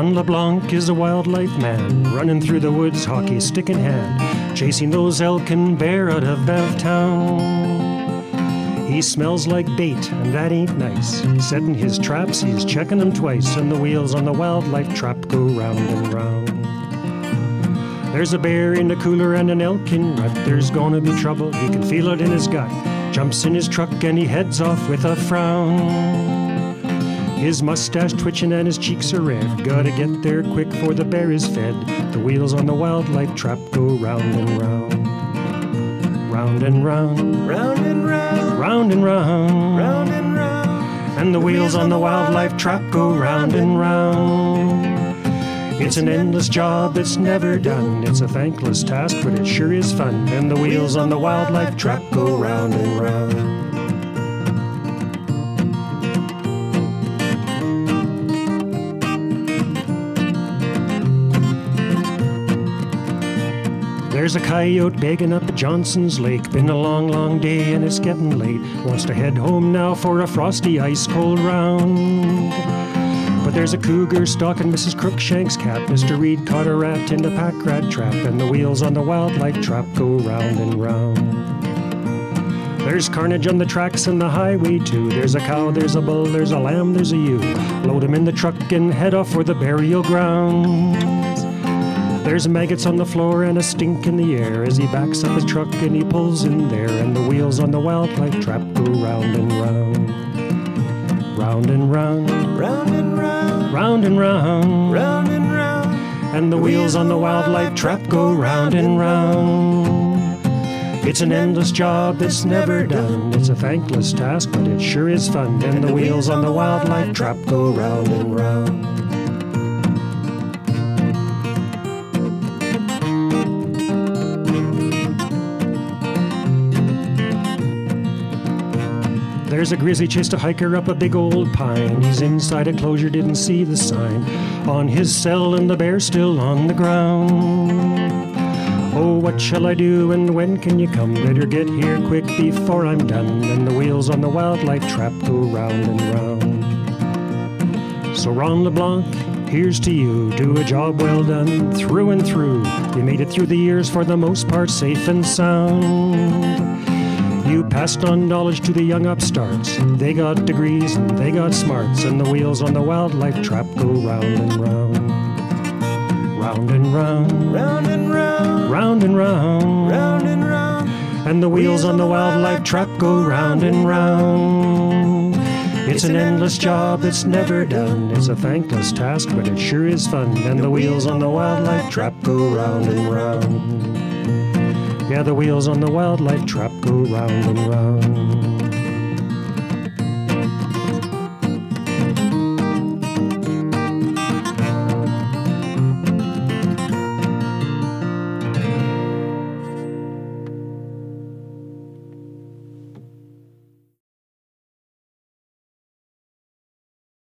Ron LeBlanc is a wildlife man, running through the woods, hockey stick in hand, chasing those elk and bear out of Banff town. He smells like bait, and that ain't nice. Setting his traps, he's checking them twice, and the wheels on the wildlife trap go round and round. There's a bear in the cooler and an elk in rut. There's gonna be trouble, he can feel it in his gut. Jumps in his truck and he heads off with a frown. His mustache twitching and his cheeks are red. Gotta get there quick for the bear is fed. The wheels on the wildlife trap go round and round. Round and round, Round and round, round and round. round and round. And the wheels on the wildlife trap go round and round. It's an endless job, that's never done. It's a thankless task, but it sure is fun. And the wheels on the wildlife trap go round and round. There's a coyote begging up at Johnson's Lake. Been a long, long day and it's getting late. Wants to head home now for a frosty, ice cold round. But there's a cougar stalking Mrs. Crookshank's cat. Mr. Reed caught a rat in the pack rat trap, and the wheels on the wildlife trap go round and round. There's carnage on the tracks and the highway too. There's a cow, there's a bull, there's a lamb, there's a ewe. Load 'em in the truck and head off for the burial grounds. There's maggots on the floor and a stink in the air as he backs up his truck and he pulls in there, and the wheels on the wildlife trap go round and round. Round and round, Round and round, round and round. round and round. And the wheels on the wildlife trap go round and round. It's an endless job that's never done. It's a thankless task, but it sure is fun. And the wheels on the wildlife trap go round and round. There's a grizzly chased a hiker up a big old pine. He's inside a closure, didn't see the sign on his cell, and the bear's still on the ground. Oh, what shall I do and when can you come? Better get here quick before I'm done. And the wheels on the wildlife trap go round and round. So, Ron LeBlanc, here's to you. Do a job well done through and through. You made it through the years for the most part safe and sound. You passed on knowledge to the young upstarts. They got degrees and they got smarts, and the wheels on the wildlife trap go round and round. Round and round, Round and round, round and round. round and round. And the wheels on the wildlife trap go round and round. It's an endless job that's never done. It's a thankless task, but it sure is fun. And the wheels on the wildlife trap go round and round. Yeah, the wheels on the wildlife trap go round and round.